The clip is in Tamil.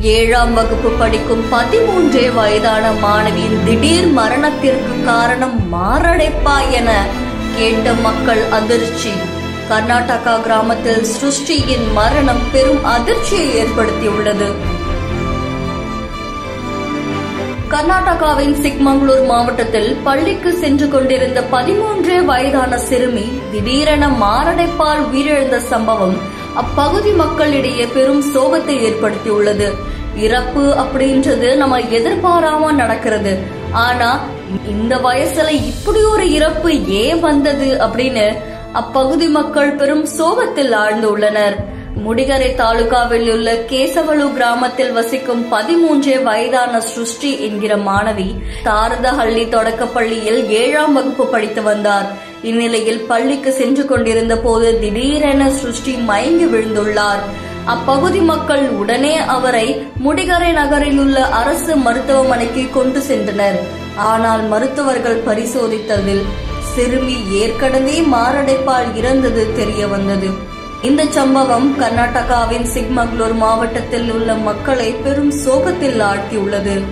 ஏழாம் வகுப்பு படிக்கும் பதிமூன்றே வயதான மாணவியின் திடீர் மரணத்திற்கு காரணம் மாரடைப்பா என கேட்ட மக்கள் அதிர்ச்சி. கர்நாடகா கிராமத்தில் சிருஷ்டியின் மரணம் பெரும் அதிர்ச்சியை ஏற்படுத்தியுள்ளது. கர்நாடகாவின் சிக்மங்களூர் மாவட்டத்தில் பள்ளிக்கு சென்று கொண்டிருந்த பதிமூன்றே வயதான சிறுமி திடீரென மாரடைப்பால் உயிரிழந்த சம்பவம் அப்பகுதி மக்களிடையே பெரும் சோகத்தை ஏற்படுத்தியுள்ளது. இறப்பு அப்படின்றது நம்ம எதிர்பாராம நடக்கிறது. ஆனா இந்த வயசுல இப்படி ஒரு இறப்பு ஏன் வந்தது அப்படின்னு அப்பகுதி மக்கள் பெரும் சோகத்தில் ஆழ்ந்துள்ளனர் முடிகரை தாலுகாவில் உள்ள கேசவலு கிராமத்தில் வசிக்கும் பதிமூன்றே வயதான சிருஷ்டி என்கிற மாணவி தாரதஹள்ளி தொடக்கப்பள்ளியில் ஏழாம் வகுப்பு படித்து வந்தார். இந்நிலையில் பள்ளிக்கு சென்று கொண்டிருந்த போது திடீரென சிருஷ்டி மயங்கி விழுந்துள்ளார். அப்பகுதி மக்கள் உடனே அவரை முடிகரை நகரில் உள்ள அரசு மருத்துவமனைக்கு கொண்டு சென்றனர். ஆனால் மருத்துவர்கள் பரிசோதித்ததில் சிறுமி ஏற்கனவே மாரடைப்பால் இறந்தது தெரிய வந்தது. இந்த சம்பவம் கர்நாடகாவின் சிக்மங்களூர் மாவட்டத்தில் உள்ள மக்களை பெரும் சோகத்தில் ஆழ்த்தியுள்ளது.